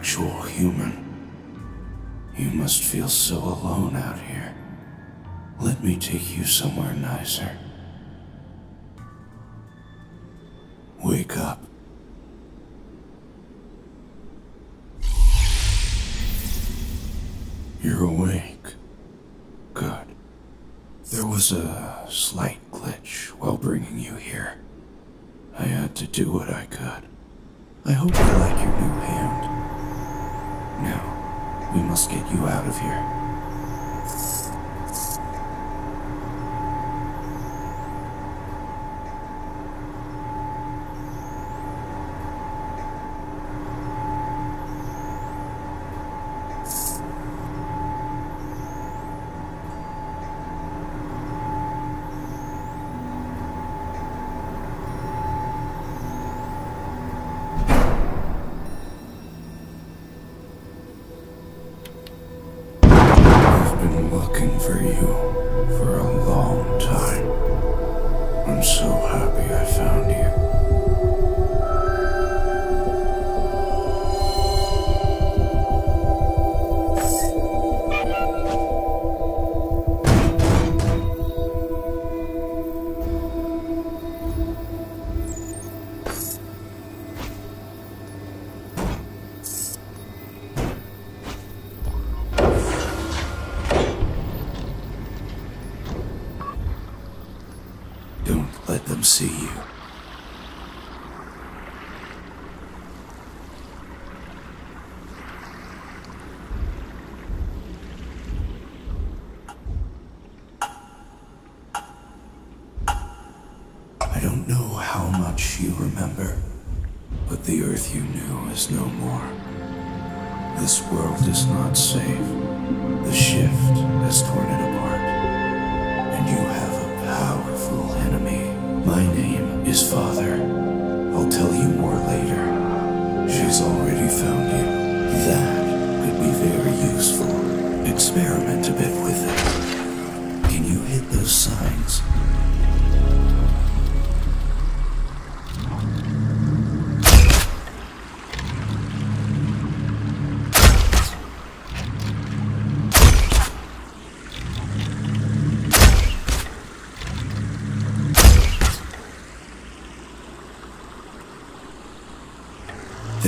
actual human. You must feel so alone out here. Let me take you somewhere nicer. Wake up. You're awake. Good. There was a slight glitch while bringing you here. I had to do what I could. I hope you like your new home. Now, we must get you out of here. Looking for you for a long time. I'm so happy I found see you. I don't know how much you remember, but the earth you knew is no more. This world is not safe. The shift has torn it apart. And you have name is Father. I'll tell you more later. She's already found you. That could be very useful. Experiment a bit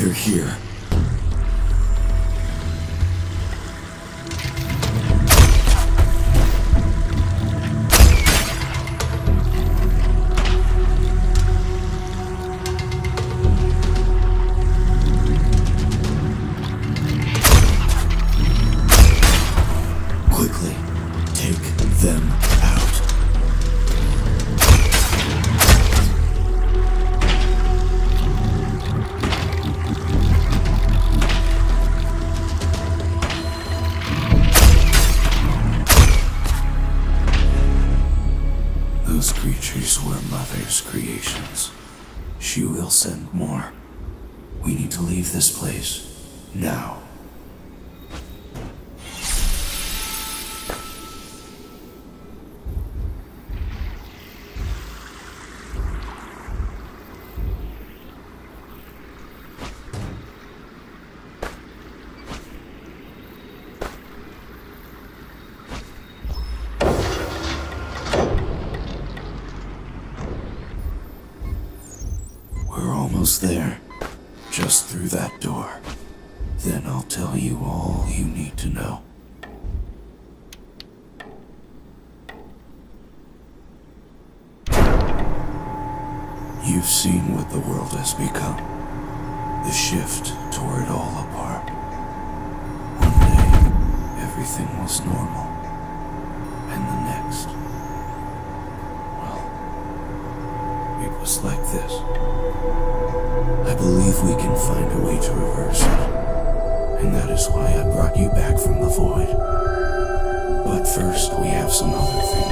They're here. Quickly, take them out. Creatures were Mother's creations. She will send more. We need to leave this place now. Almost there. Just through that door. Then I'll tell you all you need to know. You've seen what the world has become. The shift tore it all apart. One day, everything was normal. Like this. I believe we can find a way to reverse it. And that is why I brought you back from the void. But first, we have some other things